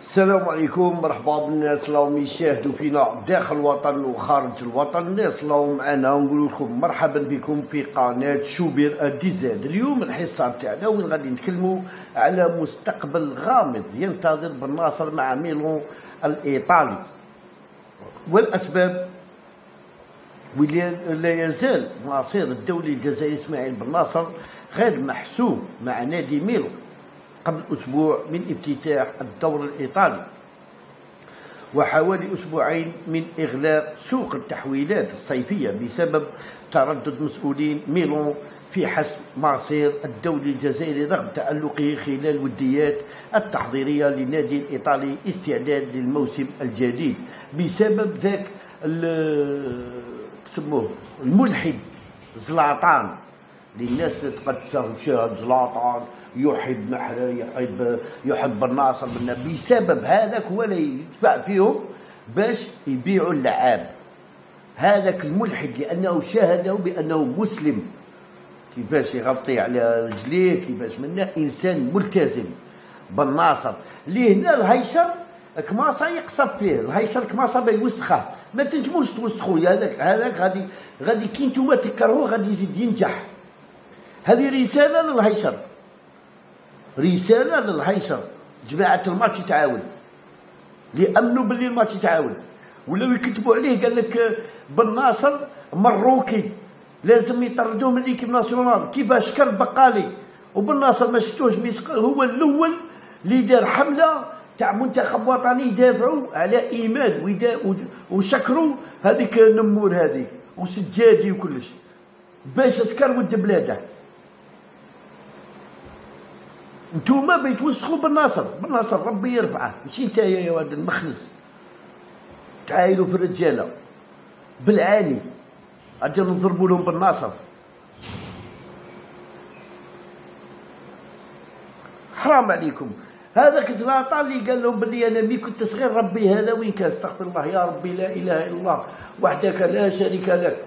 السلام عليكم مرحبا بالناس راهم يشاهدوا فينا داخل الوطن وخارج الوطن. الناس راهم معنا ونقول لكم مرحبا بكم في قناة شوبير الديزاد. اليوم الحصة تاعنا وين غادي نتكلموا على مستقبل غامض ينتظر بالناصر مع ميلون الإيطالي. والأسباب ولا يزال مصير الدولي الجزائري إسماعيل بن ناصر غير محسوم مع نادي ميلون قبل أسبوع من افتتاح الدور الإيطالي وحوالي أسبوعين من إغلاق سوق التحويلات الصيفية بسبب تردد مسؤولين ميلون في حسم مصير الدولي الجزائري رغم تألقه خلال الوديات التحضيرية للنادي الإيطالي استعداد للموسم الجديد بسبب ذاك الملحد زلاطان للناس تقد تشاهد زلاطان يحب محرة يحب يحب الناصر بسبب هذاك هو اللي يدفع فيهم باش يبيعوا اللعاب. هذاك الملحد لأنه شاهده بأنه مسلم. كيفاش يغطي على رجليه كيفاش منه؟ إنسان ملتزم بالناصر. اللي هنا الهيشر كماصة يقصب فيه. الهيشر كماصة بيوسخه. ما تنجموش توسخوا. هذاك هذاك غادي غادي كي نتوما تكرهوه غادي يزيد ينجح. هذه رسالة للهيشر رسالة للهيثم. جماعة الماتش يتعاون اللي امنوا باللي الماتش يتعاون ولاو يكتبوا عليه قال لك بن ناصر مروكي لازم يطردوه من ليكيب ناسيونال. كيفاش كان بقالي؟ وبن ناصر ما شفتوش هو الأول اللي دار حملة تاع منتخب وطني يدافعوا على إيمان وشكروا هذيك النمور هذيك وسجادي وكلش. باش تكرود بلاده نتوما بيتوسخوا بالناصر. بالناصر ربي يرفعه. ماشي نتا يا واد المخنس تعايلوا في الرجالة. بالعاني. أجل نضربوا لهم بالناصر. حرام عليكم. هذاك زلاطة اللي قال لهم بلي أنا مي كنت صغير ربي هذا وين كان؟ استغفر الله يا ربي لا إله إلا الله. وحدك لا شريك لك.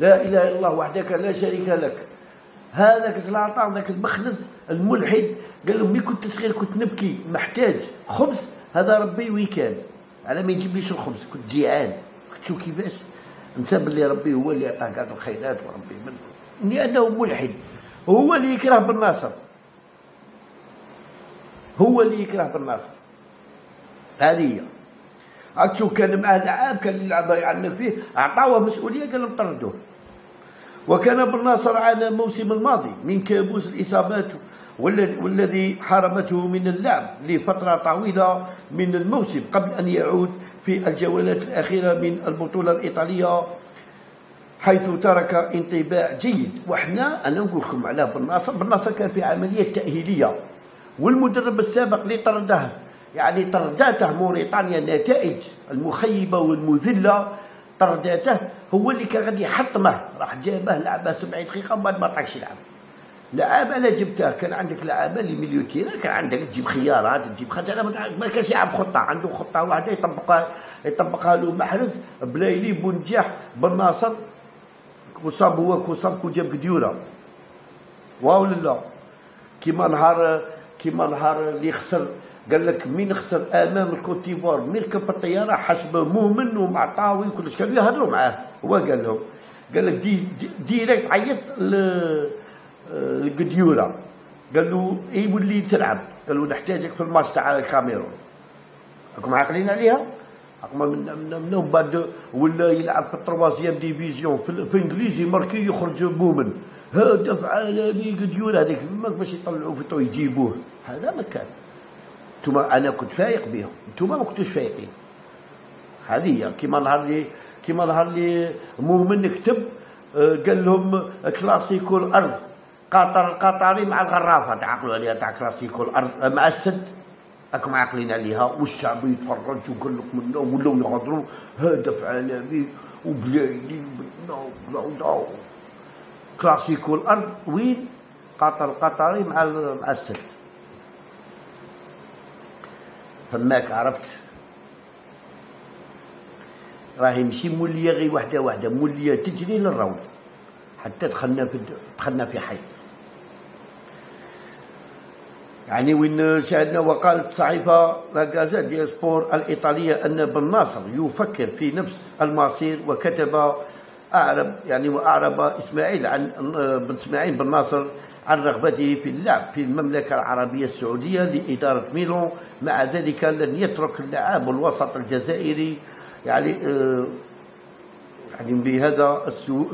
لا إله إلا الله. وحدك لا شريك لك. هذاك زلاطان ذاك المخنز الملحد. قال لهم مي كنت صغير كنت نبكي محتاج خبز. هذا ربي وين كان على ما يجيبليش الخبز؟ كنت جيعان. شو كيفاش؟ نسى باللي ربي هو اللي عطاه كاع الخيرات وربي من لأنه ملحد. هو اللي يكره بالناصر. هو اللي يكره بالناصر. هذه هي. عاد شوف كان معاه لعاب كان يلعب يعنف فيه اعطاوه مسؤولية قال لهم طردوه. وكان ابن ناصر عانى الموسم الماضي من كابوس الإصابات والذي حرمته من اللعب لفترة طويلة من الموسم قبل أن يعود في الجولات الأخيرة من البطولة الإيطالية حيث ترك انطباع جيد. وحنا أنا نقول لكم على بن ناصر بن ناصر كان في عملية تأهيلية والمدرب السابق اللي طرده يعني طردته موريتانيا النتائج المخيبة والمذلة طرداته هو اللي كان غادي يحطمه راح جابه لعبة 70 دقيقة ومن بعد ما عطاكش يلعب. لعابه أنا جبته كان عندك لعابه اللي مليو تيرا كان عندك تجيب خيارات تجيب خاطر ما كانش يلعب خطة. عنده خطة واحدة يطبقها يطبقها له محرز. بلايلي بونجاح بن ناصر وصاب هو كوصاب كو جاب ديورا واو لا. كيما نهار كيما نهار اللي خسر قال لك مين خسر أمام الكوت ديفوار مين ركب الطيارة حسب مؤمن ومعطاوي وكلش كانوا يهضروا معاه. هو قال لهم قال لك دي ديريكت عيط لقديوره قال له يولي تلعب؟ قال له نحتاجك في الماتش تاع الكاميرون راكم عاقلين عليها؟ راكم من من من بعد ولا يلعب في ال troisième division. في, في انجليزي ماركي يخرج مؤمن. هدف عالمي قديوره هذيك. باش يطلعوا في يجيبوه. هذا ما كان. انتوما أنا كنت فايق بهم انتوما ما كنتوش فايقين هذه هي. كيما نهار لي كيما نهار لي مؤمن كتب آه، قال لهم كلاسيكو الأرض قطر القطري مع الغرافه تعقلوا عليها تاع كلاسيكو الأرض مع السد راكم عاقلين عليها؟ والشعب يتفرج وقال لك منا ولاو يهضروا هدف عالمي وبلايلي كلاسيكو الأرض وين؟ قطر القطري مع مع السد. فماك عرفت. راهي ماشي مولية غير وحدة وحدة مولية تجري للروض حتى دخلنا في دخلنا في حي. يعني وين شاهدنا وقالت صحيفة لاكازا دي سبور الإيطالية أن بن ناصر يفكر في نفس المصير وكتب أعرب يعني وأعرب إسماعيل عن بن إسماعيل بن ناصر عن رغبته في اللعب في المملكة العربية السعودية لإدارة ميلون. مع ذلك لن يترك اللاعب الوسط الجزائري. يعني آه يعني بهذا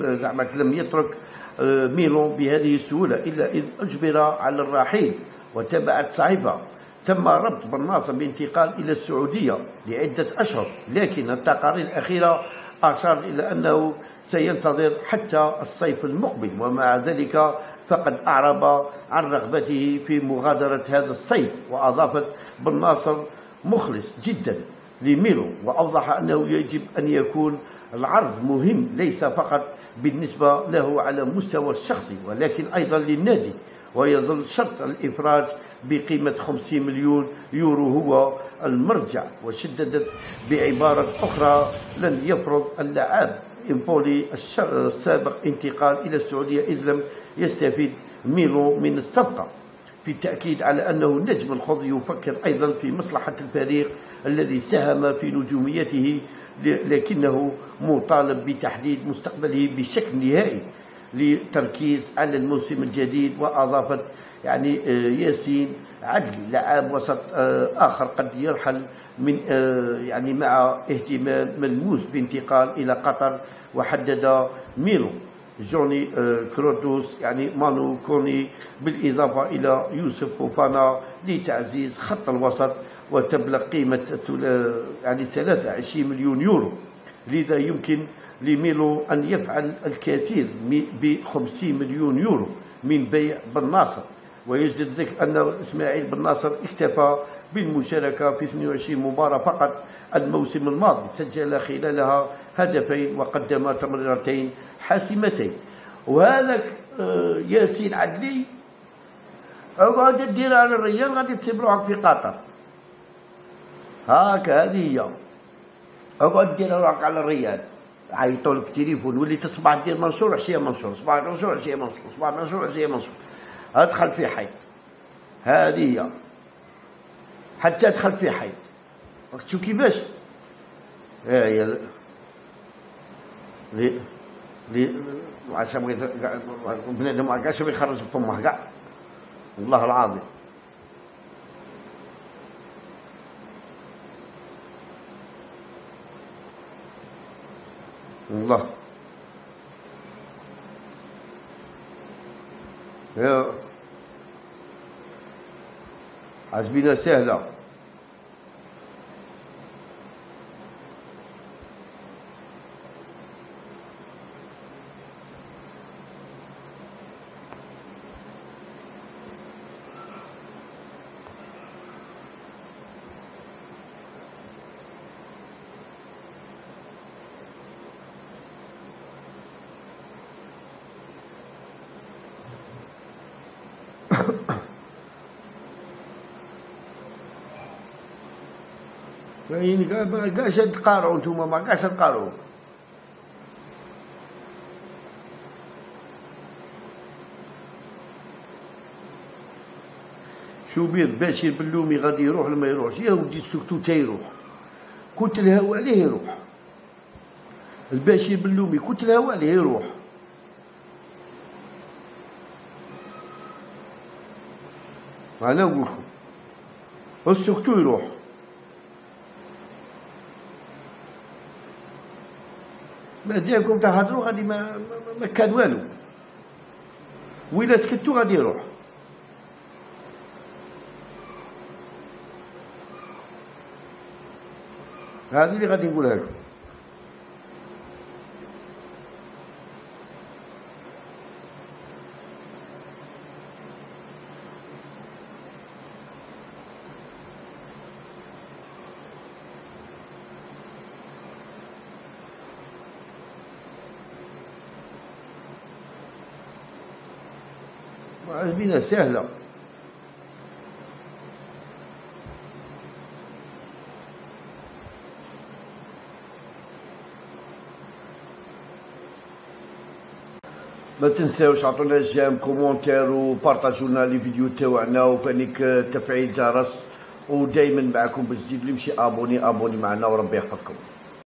زعما لم يترك آه ميلون بهذه السهولة إلا إذ أجبر على الرحيل وتبعت صحيفة تم ربط بن ناصر بانتقال إلى السعودية لعدة أشهر لكن التقارير الأخيرة أشار إلى أنه سينتظر حتى الصيف المقبل. ومع ذلك فقد أعرب عن رغبته في مغادرة هذا الصيف وأضافت بن ناصر مخلص جدا لميلو وأوضح أنه يجب أن يكون العرض مهم ليس فقط بالنسبة له على مستوى الشخصي ولكن أيضا للنادي ويظل شرط الإفراج بقيمة 50 مليون يورو هو المرجع وشددت بعبارة أخرى لن يفرض اللاعب إمبولي السابق انتقال إلى السعودية إذ لم يستفيد ميلو من الصفقة في التأكيد على أنه النجم الخضر يفكر أيضا في مصلحة الفريق الذي ساهم في نجوميته لكنه مطالب بتحديد مستقبله بشكل نهائي للتركيز على الموسم الجديد وأضافت يعني آه، ياسين عدلي لاعب وسط آه، آخر قد يرحل من آه، يعني مع اهتمام ملموس بانتقال إلى قطر وحدد ميلو جوني كرودوس يعني مانو كوني بالإضافة إلى يوسف فوفانا لتعزيز خط الوسط وتبلغ قيمة يعني 23 مليون يورو. لذا يمكن لميلو أن يفعل الكثير ب 50 مليون يورو من بيع بن ناصر. ويجدد ذكر أن إسماعيل بن ناصر اكتفى بالمشاركة في 22 مباراة فقط. الموسم الماضي سجل خلالها هدفين وقدم تمريرتين حاسمتين. وهذاك آه، ياسين عدلي اقعد دير على الريال غادي تسيب في قطر. هاك هذه هي. اقعد دير روحك على الريال. عيطوا لك في التليفون ولي تصبح دير منصور عشية منصور صباح منصور عشية منصور صباح منصور عشية منصور. أدخل في حيط هذه هي حتى أدخل في حيط شو كيفاش هي لي لي عشان بغيت بنادم ما كاعش يخرج فمه كاع والله العظيم. والله. يا As meninas não. Assim, يعني ما كاعش تقارعوا نتوما ما كاعش تقارعوا. شوبير باشر بلومي غادي يروح ولا ما يروحش؟ يا ودي السكتو تيروح كنت الهوا عليه يروح. الباشر بلومي كنت الهوا عليه يروح. أنا نقول لكم السكتو يروح. ديالكم تهضروا غادي ما, ما كان والو. وإلا سكتوا غادي يروح. هذه اللي غادي نقولها لكم. عزبينا سهلة. ما تنساوش عطونا j'aime commentaire وبارطاجوا les vidéos تاعنا وفانيك تفعيل جرس ودائما معكم باش تجيب لي مشي abonné abonnez معنا وربي يحفظكم.